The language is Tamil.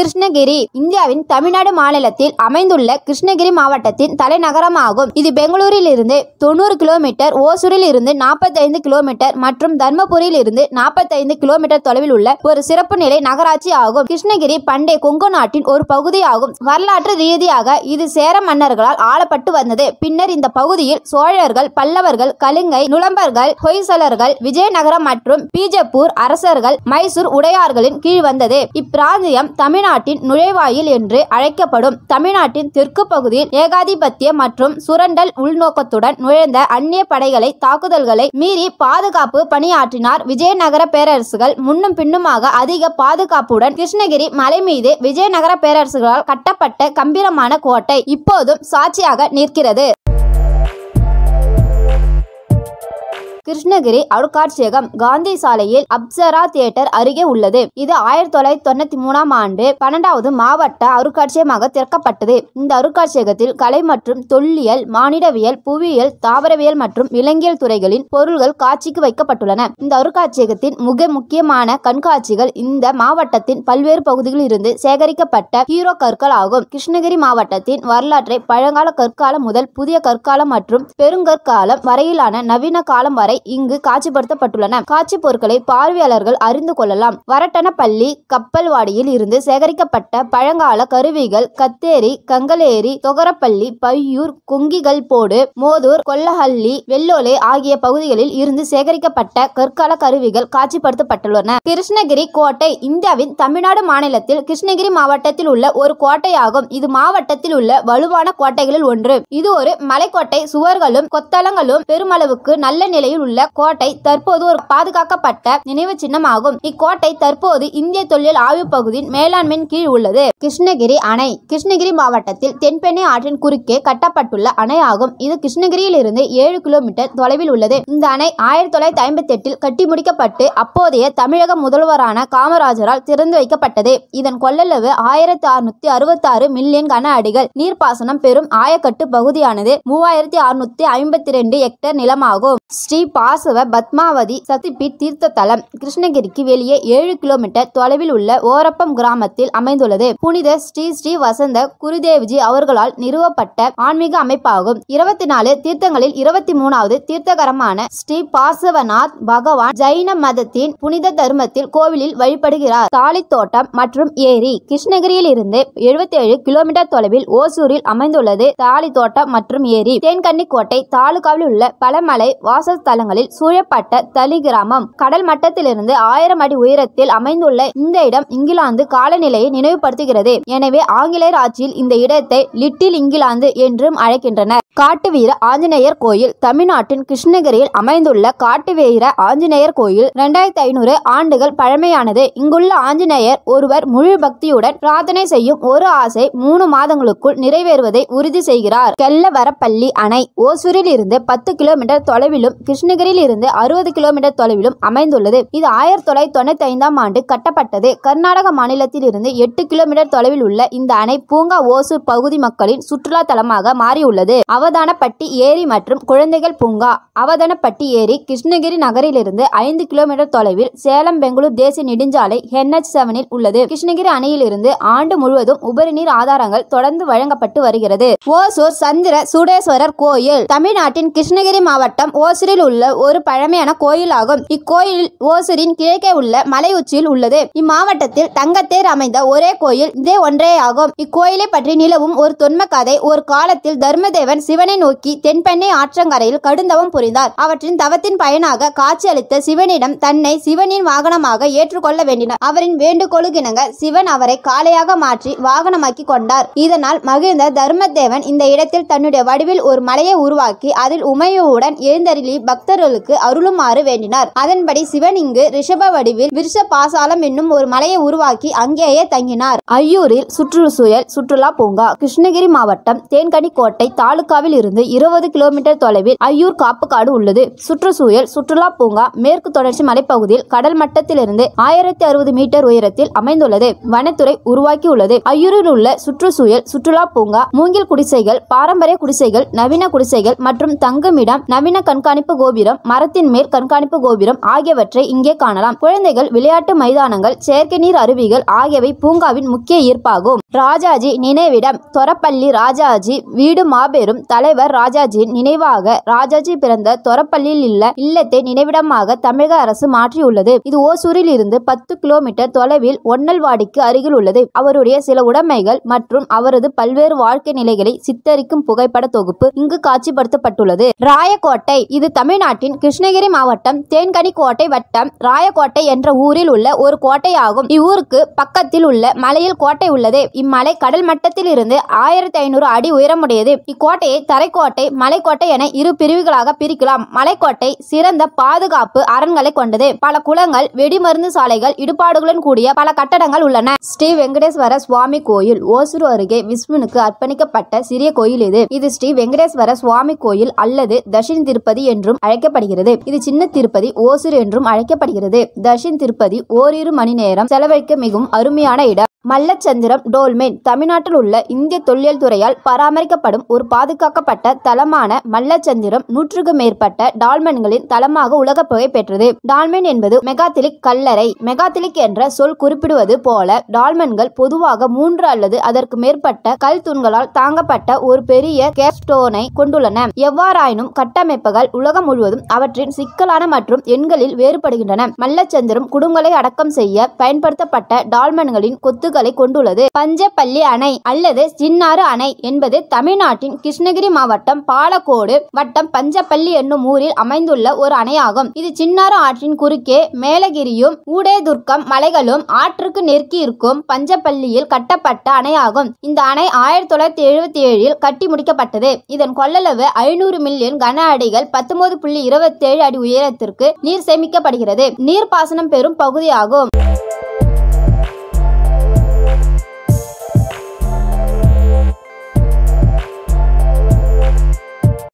கிருஷ்ணகிரி இந்தியாவின் தமிழ்நாடு மாநிலத்தில் அமைந்துள்ள கிருஷ்ணகிரி மாவட்டத்தின் தலைநகரமாகும். இது பெங்களூரில் இருந்து தொண்ணூறு கிலோமீட்டர் ஓசூரில் இருந்து நாற்பத்தைந்து கிலோமீட்டர் மற்றும் தர்மபுரியில் இருந்து நாற்பத்தைந்து கிலோமீட்டர் தொலைவில் உள்ள ஒரு சிறப்பு நிலை நகராட்சி ஆகும். கிருஷ்ணகிரி பண்டைய கொங்கு நாட்டின் ஒரு பகுதியாகும். வரலாற்று ரீதியாக இது சேர மன்னர்களால் ஆளப்பட்டு வந்தது. பின்னர் இந்த பகுதியில் சோழர்கள் பல்லவர்கள் கலிங்கை நுளம்பர்கள் ஹொய்சலர்கள் விஜயநகரம் மற்றும் பீஜப்பூர் அரசர்கள் மைசூர் உடையார்களின் கீழ் வந்தது. இப்பிராந்தியம் தமிழ்நாட்டின் நுழைவாயில் என்று அழைக்கப்படும் தமிழ்நாட்டின் தெற்கு பகுதியில் ஏகாதிபத்திய மற்றும் சுரண்டல் உள்நோக்கத்துடன் நுழைந்த அந்நிய படைகளை தாக்குதல்களை மீறி பாதுகாப்பு பணியாற்றினார் விஜயநகர பேரரசுகள். முன்னும் பின்னுமாக அதிக பாதுகாப்புடன் கிருஷ்ணகிரி மலை மீது விஜயநகர பேரரசுகளால் கட்டப்பட்ட கம்பீரமான கோட்டை இப்போதும் சாட்சியாக நிற்கிறது. கிருஷ்ணகிரி அருட்காட்சியகம் காந்தி சாலையில் அப்சரா தியேட்டர் அருகே உள்ளது. இது ஆயிரத்தி தொள்ளாயிரத்தி தொண்ணூத்தி மூணாம் ஆண்டு பன்னெண்டாவது மாவட்ட அருட்காட்சியகமாக திறக்கப்பட்டது. இந்த அருட்காட்சியகத்தில் கலை மற்றும் தொல்லியல் மானிடவியல் புவியியல் தாவரவியல் மற்றும் விலங்கியல் துறைகளின் பொருள்கள் காட்சிக்கு வைக்கப்பட்டுள்ளன. இந்த அருட்காட்சியகத்தின் மிக முக்கியமான கண்காட்சிகள் இந்த மாவட்டத்தின் பல்வேறு பகுதிகளில் இருந்து சேகரிக்கப்பட்ட ஹீரோ கற்கள் ஆகும். கிருஷ்ணகிரி மாவட்டத்தின் வரலாற்றை பழங்கால கற்காலம் முதல் புதிய கற்காலம் மற்றும் பெருங்கற்காலம் வரையிலான நவீன காலம் வரை இங்கு காட்சிப்படுத்தப்பட்டுள்ளன. காட்சி பொருட்களை பார்வையாளர்கள் அறிந்து கொள்ளலாம். வரட்டனப்பள்ளி கப்பல்வாடியில் இருந்து சேகரிக்கப்பட்ட பழங்கால கருவிகள் கத்தேரி கங்கலேரி தொகரப்பள்ளி பையூர் கொங்கிகள் போடு மோதூர் கொல்லஹள்ளி வெள்ளோலே ஆகிய பகுதிகளில் இருந்து சேகரிக்கப்பட்ட கற்கால கருவிகள் காட்சிப்படுத்தப்பட்டுள்ளன. கிருஷ்ணகிரி கோட்டை இந்தியாவின் தமிழ்நாடு மாநிலத்தில் கிருஷ்ணகிரி மாவட்டத்தில் உள்ள ஒரு கோட்டையாகும். இது மாவட்டத்தில் உள்ள வலுவான கோட்டைகளில் ஒன்று. இது ஒரு மலைக்கோட்டை. சுவர்களும் கொத்தளங்களும் பெருமளவுக்கு நல்ல நிலையில் உள்ள கோட்டை தற்போது ஒரு பாதுகாக்கப்பட்ட நினைவு சின்னமாகும். இக்கோட்டை தற்போது இந்திய தொழில் ஆய்வு பகுதியின் மேலாண்மையின் கீழ் உள்ளது. கிருஷ்ணகிரி அணை. கிருஷ்ணகிரி மாவட்டத்தில் தென்பெண்ணை ஆற்றின் குறுக்கே கட்டப்பட்டுள்ள அணை ஆகும் இது கிருஷ்ணகிரியில் இருந்து ஏழு கிலோமீட்டர் தொலைவில் உள்ளது. இந்த அணை ஆயிரத்தி தொள்ளாயிரத்தி ஐம்பத்தி எட்டில் கட்டி முடிக்கப்பட்டு அப்போதைய தமிழக முதல்வரான காமராஜரால் திறந்து வைக்கப்பட்டது. இதன் கொள்ளளவு ஆயிரத்தி அறுநூத்தி அறுபத்தி ஆறு மில்லியன் கன அடிகள். நீர்ப்பாசனம் பெறும் ஆயக்கட்டு பகுதியானது மூவாயிரத்தி அறுநூத்தி ஐம்பத்தி ரெண்டு ஹெக்டேர் நிலமாகும். ஸ்ரீ பாசவ பத்மாவதி சக்திபீட் தீர்த்த தலம் கிருஷ்ணகிரிக்கு வெளியே ஏழு கிலோமீட்டர் தொலைவில் உள்ள ஓரப்பம் கிராமத்தில் அமைந்துள்ளது. புனித ஸ்ரீ ஸ்ரீ வசந்த குருதேவ்ஜி அவர்களால் நிறுவப்பட்ட ஆன்மீக அமைப்பாகும். இருபத்தி நாலு தீர்த்தங்களில் இருபத்தி மூணாவது தீர்த்தகரமான ஸ்ரீ பாசவநாத் பகவான் ஜைன மதத்தின் புனித தர்மத்தில் கோவிலில் வழிபடுகிறார். தாலித்தோட்டம் மற்றும் ஏரி கிருஷ்ணகிரியில் இருந்து எழுபத்தி ஏழு கிலோமீட்டர் தொலைவில் ஓசூரில் அமைந்துள்ளது. தாலித்தோட்டம் மற்றும் ஏரி தேன்கன்னிக்கோட்டை தாலுகாவில் உள்ள பலமலை மலை காலங்களில் சூழப்பட்ட தளி கிராமம். கடல் மட்டத்திலிருந்து ஆயிரம் அடி உயரத்தில் அமைந்துள்ள இந்த இடம் இங்கிலாந்து காலநிலையை நினைவுபடுத்துகிறது. எனவே ஆங்கிலேயர் ஆட்சியில் இந்த இடத்தை லிட்டில் இங்கிலாந்து என்றும் அழைக்கின்றனர். காட்டுவீர ஆஞ்சநேயர் கோயில் தமிழ்நாட்டின் கிருஷ்ணகிரியில் அமைந்துள்ள காட்டுவீர ஆஞ்சநேயர் கோயில் இரண்டாயிரத்தி ஐநூறு ஆண்டுகள் பழமையானது. இங்குள்ள ஆஞ்சநேயர் ஒருவர் முழு பக்தியுடன் பிரார்த்தனை செய்யும் ஒரு ஆசை மூணு மாதங்களுக்குள் நிறைவேறுவதை உறுதி செய்கிறார். கெல்லவரப்பள்ளி அணை ஓசூரில் இருந்து பத்து கிலோமீட்டர் தொலைவிலும் கிருஷ்ணகிரியில் இருந்து அறுபது கிலோமீட்டர் தொலைவிலும் அமைந்துள்ளது. இது ஆயிரத்தி தொள்ளாயிரத்தி தொண்ணூத்தி ஐந்தாம் ஆண்டு கட்டப்பட்டது. கர்நாடக மாநிலத்தில் இருந்து எட்டு கிலோமீட்டர் தொலைவில் உள்ள இந்த அணை பூங்கா ஓசூர் பகுதி மக்களின் சுற்றுலா தலமாக மாறியுள்ளது. அவதானப்பட்டி ஏரி மற்றும் குழந்தைகள் பூங்கா. அவதானப்பட்டி ஏரி கிருஷ்ணகிரி நகரிலிருந்து ஐந்து கிலோமீட்டர் தொலைவில் சேலம் பெங்களூர் தேசிய நெடுஞ்சாலை என்ஹெச் செவனில் உள்ளது. கிருஷ்ணகிரி அணையிலிருந்து ஆண்டு முழுவதும் உபரி நீர் ஆதாரங்கள் தொடர்ந்து வழங்கப்பட்டு வருகிறது. ஓசூர் சந்திர சூடேஸ்வரர் கோயில். தமிழ்நாட்டின் கிருஷ்ணகிரி மாவட்டம் ஓசூரில் உள்ள ஒரு பழமையான கோயில் ஆகும் இக்கோயில் ஓசூரின் கிழக்கே உள்ள மலை உச்சியில் உள்ளது. இம்மாவட்டத்தில் தங்கத்தேர் அமைந்த ஒரே கோயில் இதே ஒன்றே ஆகும் இக்கோயிலை பற்றி நிலவும் ஒரு தொன்ம கதை ஒரு காலத்தில் தர்மதேவன் சிவனை நோக்கி தென்பெண்ணை ஆற்றங்கரையில் கடுந்தவம் புரிந்தார். அவற்றின் தவத்தின் பயனாக காட்சியளித்த சிவனிடம் தன்னை சிவனின் வாகனமாக ஏற்றுக்கொள்ள வேண்டினார். அவரின் வேண்டுகோளுக்கிணங்க சிவன் அவரை காளையாக மாற்றி வாகனமாக்கி கொண்டார். இதனால் மகிழ்ந்த தர்மதேவன் இந்த இடத்தில் தன்னுடைய வடிவில் ஒரு மலையை உருவாக்கி அதில் உமையுடன் எழுந்தருளி பக்தர்களுக்கு அருளுமாறு வேண்டினார். அதன்படி சிவன் இங்கு ரிஷப வடிவில் விருஷ பாசாலம் என்னும் ஒரு மலையை உருவாக்கி அங்கேயே தங்கினார். ஐயூரில் சுற்றுச்சூழல் சுற்றுலா பூங்கா கிருஷ்ணகிரி மாவட்டம் தேன்கனி கோட்டை தாலுகா தாலுகாவில் இருந்து இருபது கிலோமீட்டர் தொலைவில் ஐயூர் காப்புக்காடு உள்ளது. சுற்றுச்சூழல் சுற்றுலா பூங்கா மேற்கு தொடர்ச்சி மலைப்பகுதியில் கடல் மட்டத்திலிருந்து ஆயிரத்தி அறுபது மீட்டர் உயரத்தில் அமைந்துள்ளது. வனத்துறை உருவாக்கியுள்ளது. ஐயூரில் உள்ள சுற்றுச்சூழல் சுற்றுலா பூங்கா மூங்கில் குடிசைகள் பாரம்பரிய குடிசைகள் நவீன குடிசைகள் மற்றும் தங்குமிடம் நவீன கண்காணிப்பு கோபுரம் மரத்தின் மேல் கண்காணிப்பு கோபுரம் ஆகியவற்றை இங்கே காணலாம். குழந்தைகள் விளையாட்டு மைதானங்கள் செயற்கை நீர் அருவிகள் ஆகியவை பூங்காவின் முக்கிய ஈர்ப்பாகும். ராஜாஜி நினைவிடம். தொரப்பள்ளி ராஜாஜி வீடு மாபெரும் தலைவர் ராஜாஜியின் நினைவாக ராஜாஜி பிறந்த தொரப்பள்ளியில் உள்ள இல்லத்தை நினைவிடமாக தமிழக அரசு மாற்றியுள்ளது. இது ஓசூரில் இருந்து பத்து கிலோமீட்டர் தொலைவில் ஒன்னல்வாடிக்கு அருகில் உள்ளது. அவருடைய சில உடைமைகள் மற்றும் அவரது பல்வேறு வாழ்க்கை நிலைகளை சித்தரிக்கும் புகைப்பட தொகுப்பு இங்கு காட்சிப்படுத்தப்பட்டுள்ளது. ராயக்கோட்டை இது தமிழ்நாட்டின் கிருஷ்ணகிரி மாவட்டம் தேன்கனி கோட்டை வட்டம் ராயக்கோட்டை என்ற ஊரில் உள்ள ஒரு கோட்டையாகும். இவ்வூருக்கு பக்கத்தில் உள்ள மலையில் கோட்டை உள்ளது. இம்மலை கடல் மட்டத்தில் இருந்து ஆயிரத்தி ஐநூறு அடி உயரமுடையது. இக்கோட்டையை தரைக்கோட்டை மலைக்கோட்டை என இரு பிரிவுகளாக பிரிக்கலாம். மலைக்கோட்டை சிறந்த பாதுகாப்பு அரண்களை கொண்டது. பல குளங்கள் வெடிமருந்து சாலைகள் இடுபாடுகளுடன் கூடிய பல கட்டடங்கள் உள்ளன. ஸ்ரீ வெங்கடேஸ்வர சுவாமி கோயில் ஓசூர் அருகே விஷ்ணுனுக்கு அர்ப்பணிக்கப்பட்ட சிறிய கோயில் இது. இது ஸ்ரீ வெங்கடேஸ்வர சுவாமி கோயில் அல்லது தஷின் திருப்பதி என்றும் அழைக்கப்படுகிறது. இது சின்ன திருப்பதி ஓசூர் என்றும் அழைக்கப்படுகிறது. தஷின் திருப்பதி ஓரிரு மணி நேரம் செலவழிக்க மிகவும் அருமையான இடம். மல்லச்சந்திரம் டோல்மேன் தமிழ்நாட்டில் உள்ள இந்திய தொல்லியல் துறையால் பராமரிக்கப்படும் ஒரு பாதுகாக்கப்பட்ட தளமான மல்லச்சந்திரம் நூற்றுக்கு மேற்பட்ட டால்மென்களின் தளமாக உலக புகை பெற்றது. டால்மென் என்பது மெகாத்திலிக் கல்லறை. மெகாத்திலிக் என்ற சொல் குறிப்பிடுவது போல டால்மென்கள் பொதுவாக மூன்று அல்லது அதற்கு மேற்பட்ட கல் தூண்களால் தாங்கப்பட்ட ஒரு பெரிய கேப்ஸ்டோனை கொண்டுள்ளன. எவ்வாறாயினும் கட்டமைப்புகள் உலகம் முழுவதும் அவற்றின் சிக்கலான மற்றும் எண்களில் வேறுபடுகின்றன. மல்லச்சந்திரம் குடும்பங்களை அடக்கம் செய்ய பயன்படுத்தப்பட்ட டால்மென்களின் கொத்துக்களை கொண்டுள்ளது. பஞ்சப்பள்ளி அணை அல்லது சின்னாறு அணை என்பது தமிழ்நாட்டின் கிருஷ்ணகிரி மாவட்டம் பாலக்கோடு வட்டம் பஞ்சப்பள்ளி என்னும் ஊரில் அமைந்துள்ள ஒரு அணையாகும். இது சின்னாறு ஆற்றின் குறுக்கே மேலகிரியும் ஊடேதுர்க்கம் மலைகளும் ஆற்றுக்கு நெருக்கி இருக்கும் பஞ்சப்பள்ளியில் கட்டப்பட்ட அணையாகும். இந்த அணை ஆயிரத்தி தொள்ளாயிரத்தி எழுபத்தி ஏழில் கட்டி முடிக்கப்பட்டது. இதன் கொள்ளளவு ஐநூறு மில்லியன் கன அடிகள் பத்தொன்பது புள்ளி இருபத்தி ஏழு அடி உயரத்திற்கு நீர் சேமிக்கப்படுகிறது. நீர்ப்பாசனம் பெறும் பகுதியாகும்.